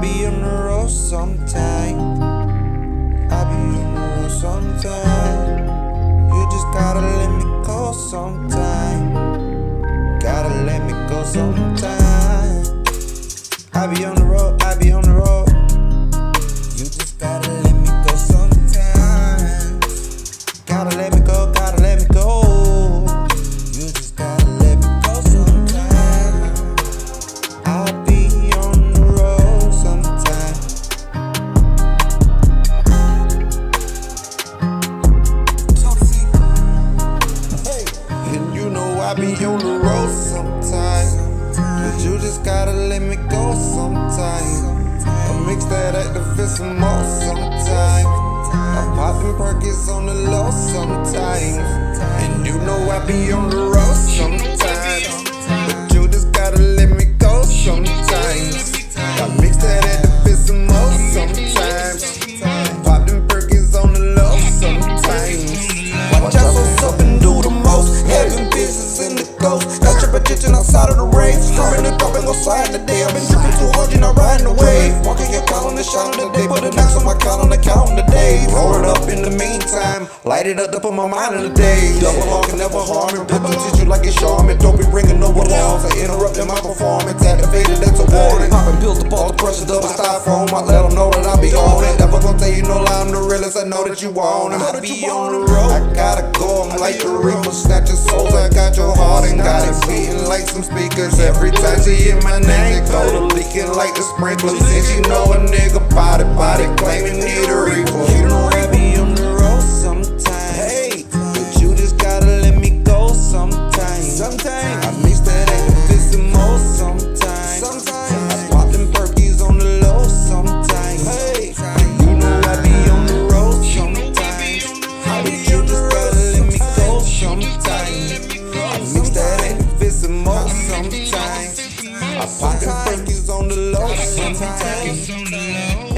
I be on the road sometime. I be on the road sometime. You just gotta let me go sometime. Gotta let me go sometime. I be on the road, I be on the road. I be on the road sometime. But you just gotta let me go sometime. I mix that at the fist more sometime. I pop them perkies on the low sometimes. And you know I be on the road outside of the rave. Screaming and dropping on side the day. I've been dripping too hard, you're not riding the wave. Walking your on the shot on the day. Put a knocks on my on the count on the day. Roll it up in the meantime. Light it up to put my mind in the day. Double hard can never harm me. Put the tissue like it's Charmin. Don't be ringing no alarms. I interrupting my performance. Activated, that's a warning. Popping pills to ball the pressure, double styrofoam. I let them know that I be on it. Never gonna tell you no lie, I'm the realest. I know that you want it. I be on the road. I gotta go, some speakers. Every time she hit my name, go to leaking like the sprinklers. And she know a nigga body, body claiming need a sometimes. I pop them perkies on the low sometimes.